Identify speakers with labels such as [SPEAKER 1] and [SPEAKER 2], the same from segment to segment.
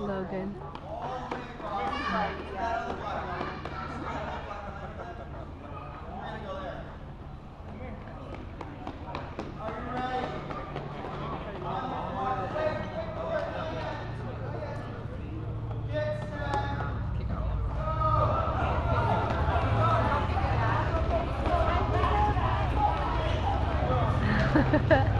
[SPEAKER 1] Logan.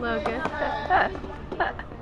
[SPEAKER 1] Logan.